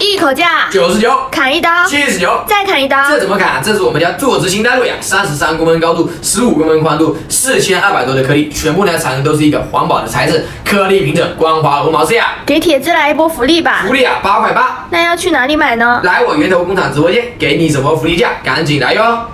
一口价九十九，砍一刀七十九，再砍一刀。这怎么砍？这是我们家坐姿型单位呀，三十三公分高度，十五公分宽度，四千二百多的颗粒，全部呢，采用都是一个环保的材质，颗粒平整光滑无毛刺呀。给铁子来一波福利吧！福利啊，八块八。那要去哪里买呢？来我源头工厂直播间，给你什么福利价，赶紧来哟！